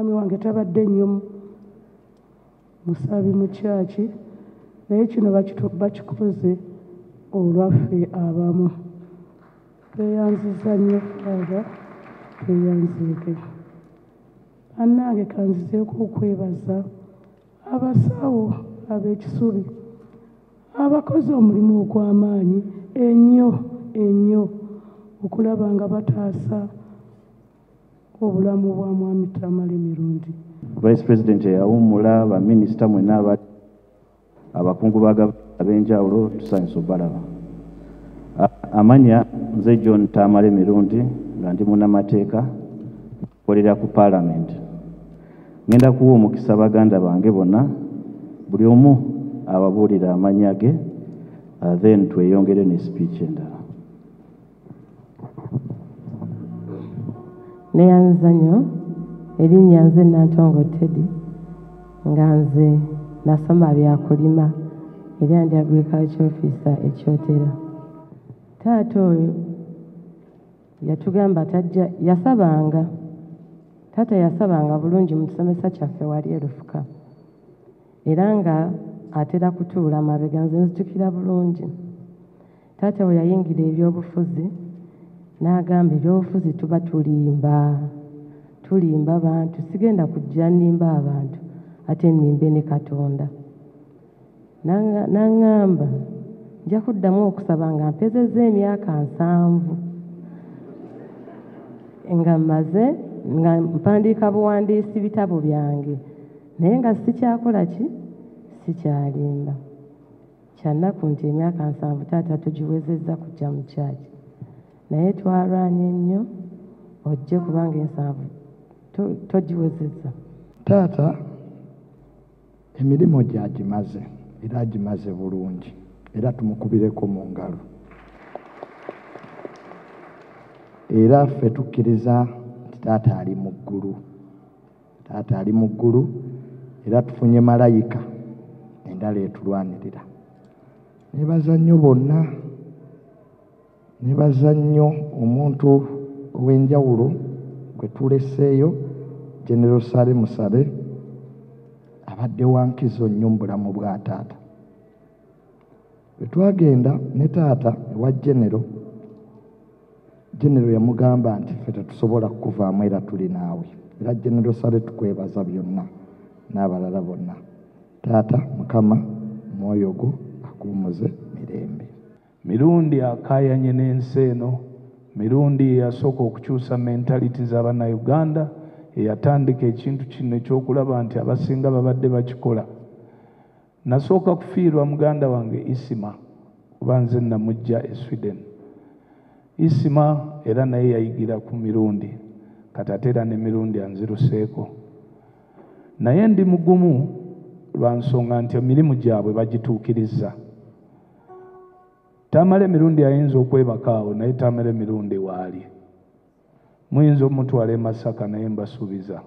mwami wange tabadde nnyo mu- musaabi mu kyaki naye kino bakikoze olwaffe abamu. Tweyanziza nnyo faada tweyanziike bannange kanzizeeko okwebaza abasawo ab'ekisubi abakoze omulimu ogw'amaanyi ennyo ennyo okulaba nga bataasa obulamu bwa mwami tamale mirundi. Vice president eyawummula baminisita mwenna aba abakungu ba gavumenti ab'enjawulo tusanyusa obalaba A- amanya nze john tamale mirundi nga ndi munnamateeka nkolera ku paalamenti ŋŋenda kuwa omukisa baganda bange bonna buli omu ababuulira amannya ge uh, then tweyongere ne speech endala neyanza nnyo erinnya nze nantongo tedi nga nze nasoma byakulima era ndi agriculture officer ekyotera taata oyo yatugamba tajja yasabanga taata yasabanga bulungi mu kisomesa kyaffe wali erufuka era nga atera kutuula mabega nze nzitukira bulungi. Taata we yayingira ebyobufuzi n'agamba ebyobufuzi tuba tulimba. Tulimba bantu sigenda kujja nnimba abantu ate nnimbe ne katonda. N'aŋŋamba nja kuddamu okusaba nga mpezezza emyaka nsanvu. Nga mmaze nga mpandiika buwandiisi bitabo byange naye nga sikyakola ki? Sikyalimba. Kyannaku nti emyaka nsanvu taata tugiwezezza kujja mu kyaki naye twalwanye nnyo ojje kubanga ensanvu. To- togiwezezza. Taata emirimu gyagimaze era agimaze bulungi era tumukubireko mu ngalo. Era ffe tukkiriza nti taata ali mu ggulu. Taata ali mu ggulu era tufunye malayika endala etulwanirira. Nebaza nnyo bonna nebaza nnyo omuntu ow'enjawulo gwe tuleseeyo genero sale musale abadde wankizo nnyo mu bulamu bwa taata. Bwe twagenda ne taata ewa genero genero yamugamba nti ffe tetusobola kukuvaamu era tuli naawe. Era genero sale tukwebaza byonna n'abalala bonna. Taata mukama omwoyo gwo akuumuze mirembe mirundi akaayanye n'ensi eno mirundi yasooka okukyusa mentality z'abannayuganda eyatandika ekintu kino ekyokulaba nti abasinga babadde bakikola. Nasooka kufiirwa muganda wange isima kuba nze namujja e sweden. Isima era naye yayigira ku mirundi katateera ne mirundi anziruseeko naye ndi mugumu lwa nsonga nti emirimu gyabwe bagituukirizza tamala emirundi ayinza okwebaka awo naye tamala emirundi waali. Muyinza omutwala e masaka naye mbasuubiza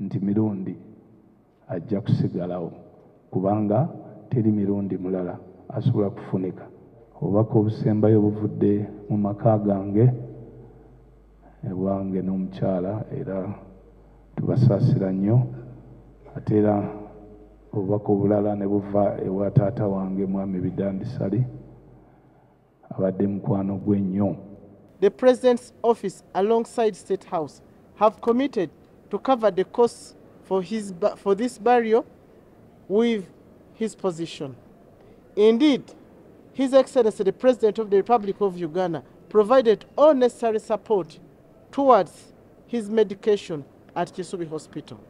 nti mirundi ajja kusigalawo kubanga teri mirundi mulala asobola kufunika. Obubaka obusembayo buvudde mu maka gange ewange n'omukyala era tubasaasira nnyo ate era obubaka obulala ne buva ewa taata wange mwami bidandisali abadde mukwano gwe nnyo the President's office alongside State House have committed to cover the costs for, his, for this burial with his position. Indeed, His Excellency the President of the Republic of Uganda provided all necessary support towards his medication at Kisubi Hospital.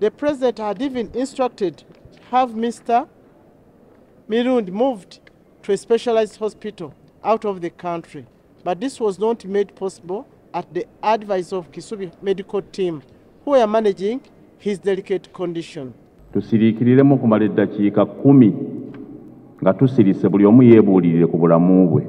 The President had even instructed have Mr. Mirund moved to a specialized hospital out of the country. But this was not made possible at the advice of Kisubi medical team who are managing his delicate condition. tusiriikiriremu okumala eddakiika kkumi nga tusirise buli omu yeebuulirire ku bulamu bwe